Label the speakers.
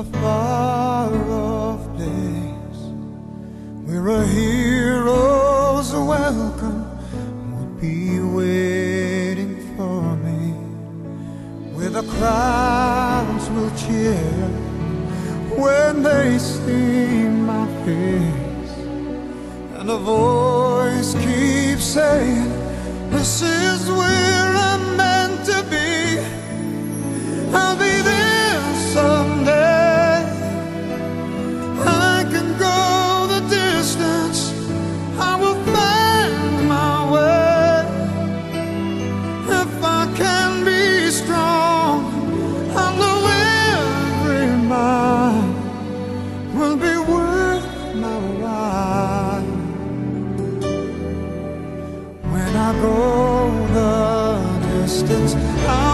Speaker 1: a far off place where a hero's welcome would be waiting for me, where the crowds will cheer when they see my face, and a voice keeps saying, This is where I'm meant to be. I'll be go the distance, be